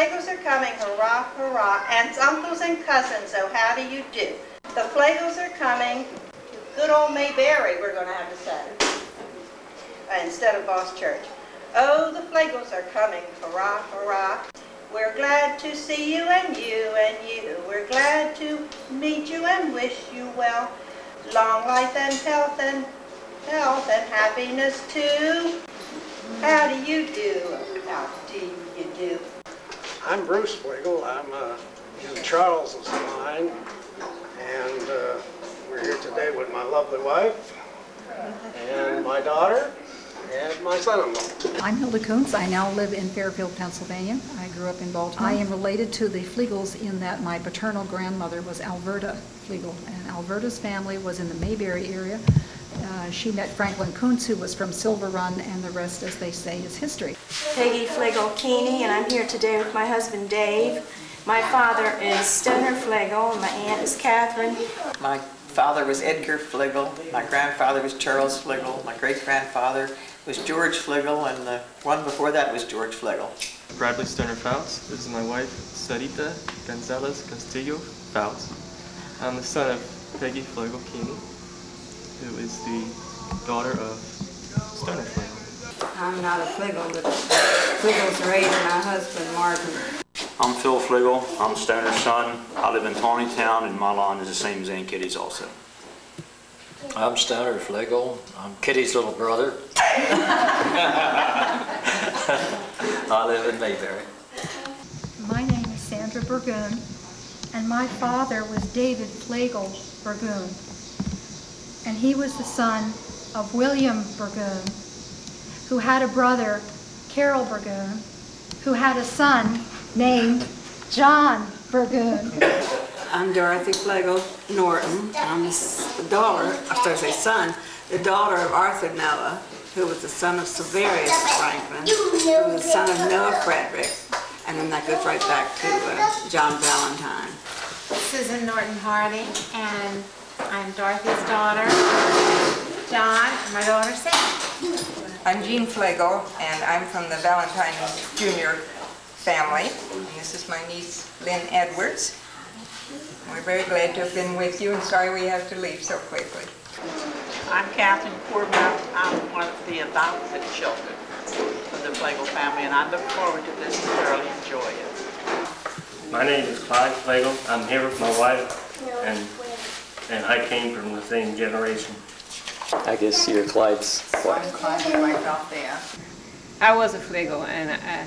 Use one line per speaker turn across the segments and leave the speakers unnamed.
Flagels are coming, hurrah, hurrah. Aunts, uncles, and cousins, oh, how do you do? The Flagels are coming. Good old Mayberry, we're going to have to say, instead of Baust Church. Oh, the Flagels are coming, hurrah, hurrah. We're glad to see you and you and you. We're glad to meet you and wish you well. Long life and health and health and happiness too. How do you do? How do you do?
I'm Bruce Flegel. I'm uh, in Charles's line, and uh, we're here today with my lovely wife and my daughter and my son-in-law.
I'm Hilda Kuntz. I now live in Fairfield, Pennsylvania. I grew up in Baltimore. I am related to the Flegels in that my paternal grandmother was Alberta Flegel, and Alberta's family was in the Mayberry area. Uh, she met Franklin Kuntz, who was from Silver Run, and the rest, as they say, is history.
Peggy Flegel Keeney, and I'm here today with my husband Dave. My father is Stoner Flegel, and my aunt is Catherine.
My father was Edgar Flegel, my grandfather was Charles Flegel, my great-grandfather was George Flegel, and the one before that was George Flegel.
Bradley Stoner Fouts. This is my wife, Sarita Gonzalez Castillo Fouts. I'm the son of Peggy Flegel Keeney, who is the daughter of Stoner Flegel.
I'm not a Flegel, but Flegel's raised my husband, Martin.
I'm Phil Flegel. I'm Stoner's son. I live in Town, and my line is the same as Aunt Kitty's also.
I'm Stoner Flegel. I'm Kitty's little brother. I live in Mayberry.
My name is Sandra Burgoon, and my father was David Flegel Burgoon. And he was the son of William Burgoon, who had a brother, Carol Burgoon, who had a son named John Burgoon.
I'm Dorothy Flegel Norton. I'm the daughter, I should say son, the daughter of Arthur Noah, who was the son of Silverius Franklin, who was the son of Noah Frederick, and then that goes right back to uh, John Valentine.
Susan Norton Hardy, and I'm Dorothy's daughter, John, and my daughter Sam.
I'm Jean Flegel, and I'm from the Valentine Jr. family. And this is my niece, Lynn Edwards. We're very glad to have been with you and sorry we have to leave so quickly.
I'm Catherine Corbett. I'm one of the adopted children of the Flegel family, and I look forward to this and thoroughly enjoy it.
My name is Clyde Flegel. I'm here with my wife, and and I came from the same generation.
I guess you're Clyde's wife.
Clyde's wife out there.
I was a Flegel, and I,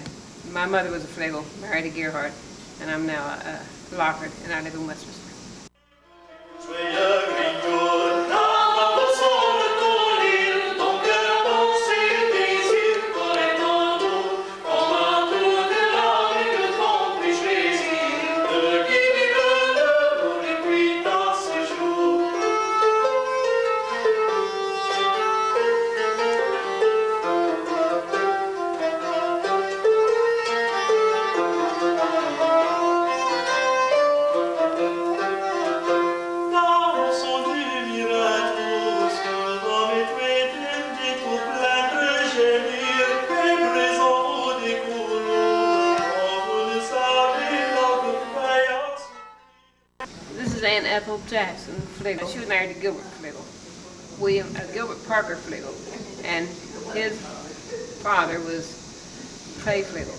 my mother was a Flegel, married to Gearhart, and I'm now a, a Lockard, and I live in Westminster. Jackson Flegel. She was married to Gilbert Flegel, William uh, Gilbert Parker Flegel, and his father was Clay Flegel.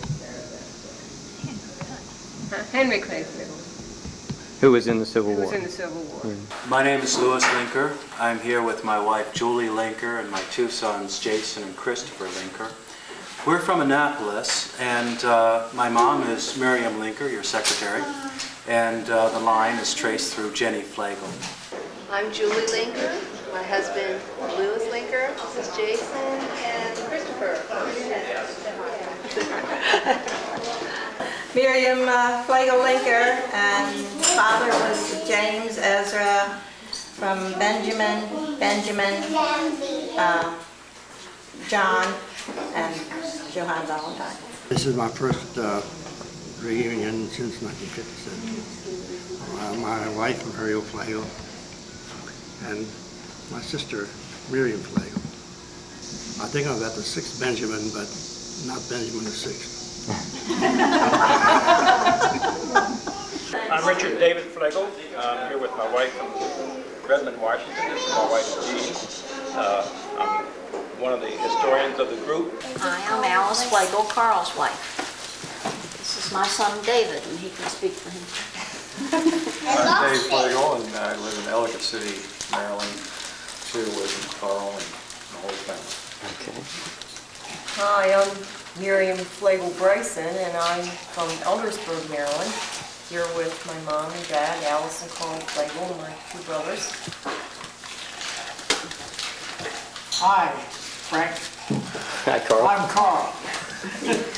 Huh? Henry Clay Flegel.
Who was in the Civil
Who
War?
was in the Civil War.
My name is Louis Linker. I'm here with my wife Julie Linker and my two sons Jason and Christopher Linker. We're from Annapolis, and uh, my mom is Miriam Linker, your secretary, and uh, the line is traced through Jenny Flagel.
I'm Julie Linker. My husband, Louis Linker. This is Jason and Christopher.
Miriam uh, Flegel Linker, and father was James Ezra from Benjamin, Benjamin, uh, John, and Johann Valentine.
This is my first uh, reunion since 1957. Uh, my wife, Muriel Flegel, and my sister, Miriam Flegel. I think I'm at the sixth Benjamin, but not Benjamin the sixth.
I'm Richard David Flegel. I'm here with my wife from Redmond, Washington. This is my wife Jean. Uh, I'm one of the historians of the group.
I am Alice Flagel, Carl's wife. This is my son David, and he can speak for himself.
I'm Dave Flagel, and I live in Ellicott City, Maryland, here with Carl and the whole family.
Okay.
Hi, I'm Miriam Flagel Bryson, and I'm from Eldersburg, Maryland, here with my mom and dad, Alice and Carl Flagel, and my two brothers.
Hi, Frank.
Hi, Carl.
I'm Carl.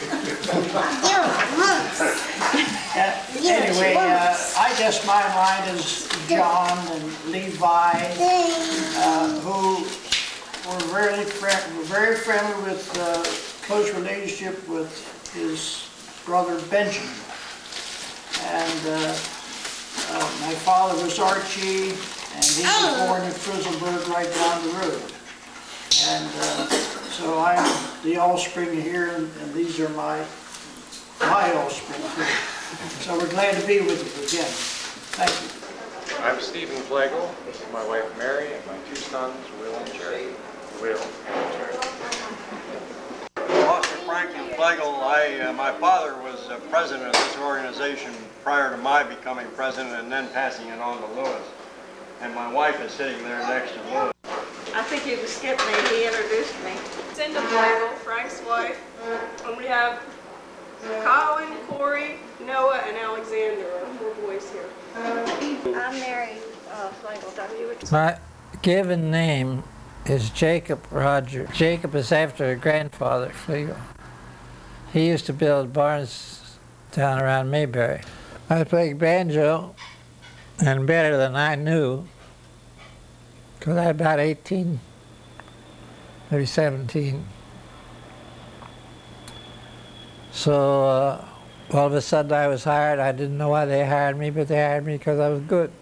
Uh, Anyway, uh, I guess my line is John and Levi, uh, who were very friend, were very friendly with, uh, close relationship with his brother Benjamin. And uh, uh, my father was Archie, and he was born in Frizzleburg right down the road. And uh, so I'm the offspring here, and and these are my, my offspring too. So we're glad to be with you again. Thank you.
I'm Stephen Flagel. This is my wife Mary and my two sons, Will and Jerry. Will and Jerry.
Foster Franklin Flagel, I, uh, my father was uh, president of this organization prior to my becoming president and then passing it on to Lewis. And my wife is sitting there next to Lewis.
I think he was skipping me, he introduced me. Cinda Flagel, Frank's wife, and we have Colin, Corey, Noah, and Alexander, our four boys here.
I'm Mary uh, Flagel,
My given name is Jacob Roger. Jacob is after a grandfather, Flegel. He used to build barns down around Mayberry. I played banjo, and better than I knew, because I was about 18, maybe 17. So uh, all of a sudden I was hired. I didn't know why they hired me, but they hired me because I was good.